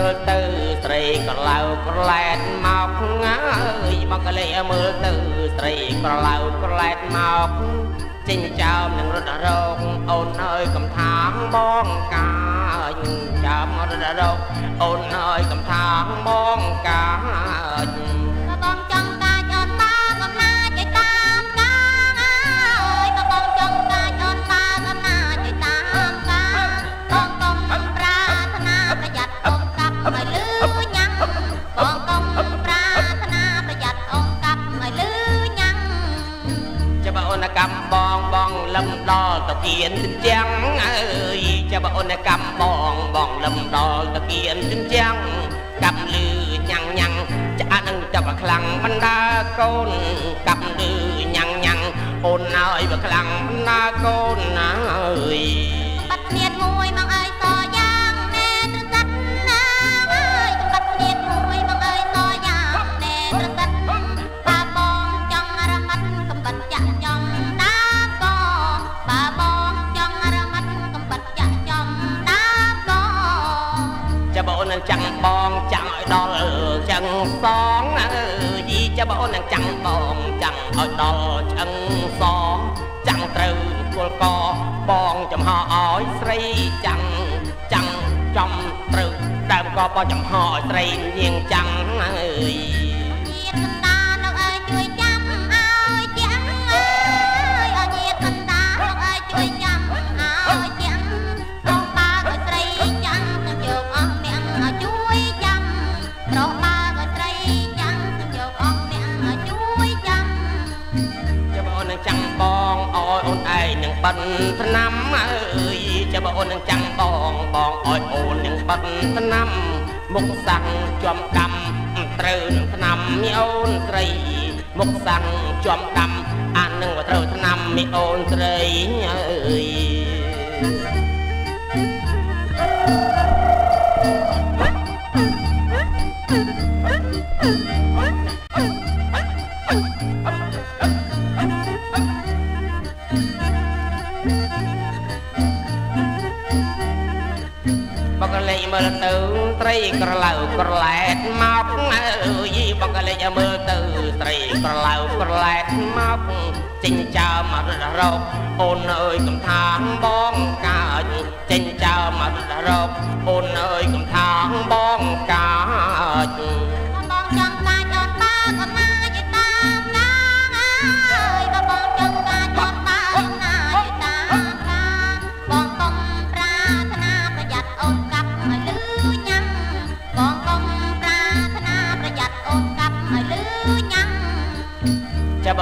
ក្រឡេកមើលទៅស្រីក្រឡៅក្រឡែតមកអើយមកក្រឡេកមើលទៅស្រីក្រឡៅក្រឡែតមកចិញ្ចើមនឹងរត់រោគអូនអើយកំថាងបងកាញចាំរត់រោគអូនអើយកំថាងបងកា គៀនជញ្ជាំងអើយចាំអូនកម្មបងបងលឹមដល់តគៀនជញ្ជាំងកាប់លឺញ៉ាំងញ៉ាំងចាក់នឹងចាប់ខ្លាំងបណ្ដាកូនកាប់លឺញ៉ាំងញ៉ាំងអូនឲ្យបើខ្លាំងបណ្ដាកូនអើយ សងអើយចាំបងនឹងចាំងបងចាំងឲ្យដល់ឆ្អឹងសងចាំងត្រូវគល់កបងចំហឲ្យស្រីចាំងចាំងចំត្រូវដើមកបចំហឲ្យស្រីនាងចាំងអើយ បិទឆ្នាំអើយចាំបងអូននឹងចាំងបងបងអោយអូននឹងបិទឆ្នាំមុខសាំងជាប់កម្មត្រូវនឹងឆ្នាំមីអូនស្រីមុខសាំងជាប់កម្មអានឹងត្រូវឆ្នាំមីអូនស្រីអើយ លទៅត្រីក្រឡៅក្រឡែតមកអើយបងក៏លេចមើលទៅត្រីក្រឡៅក្រឡែតមកចិញ្ចើមរត់រោអូនអើយកំថាងបងកាចចិញ្ចើមរត់រោអូនអើយកំថាងបងកាច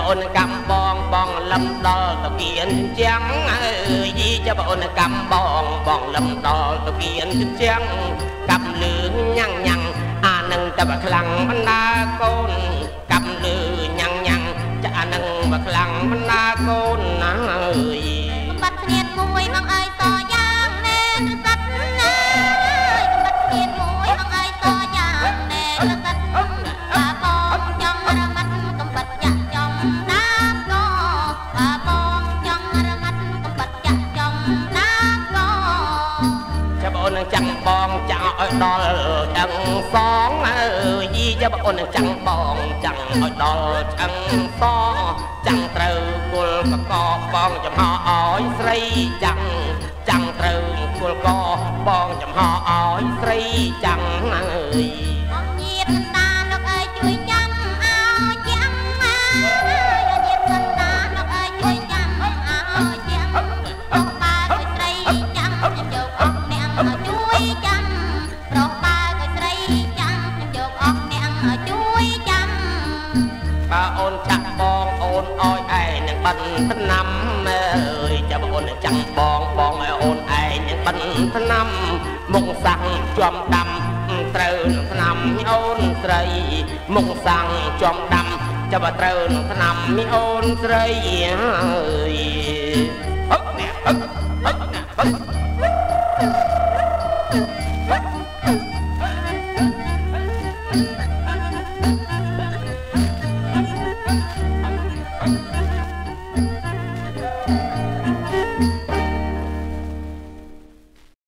អូនកម្មបងបងលឹមដល់តគៀនចាំងអើយចាំអូនកម្មបងបងលឹមដល់តគៀនចាំងកាប់លឿងញ៉ាំងញ៉ាំងអានឹងតែបើខ្លាំងបណ្ដាកូន ដល់ចាំងសងអើយយ៉ាបងអូនចាំងបងចាំងឲ្យដល់ចាំងសងចាំងត្រូវគុលកកបងចំហឲ្យស្រីចាំងចាំងត្រូវគុលកបងចំហឲ្យស្រីចាំ ងអើយឆ្នាំអើយចាំអូនចាំបងបងឲ្យអូនឯងនឹងបិណ្ឌឆ្នាំមុខសាំងជាប់ដាំត្រូវនឹងឆ្នាំអូនស្រីមុខសាំងជាប់ដាំចាំត្រូវនឹងឆ្នាំអូនស្រីអើយ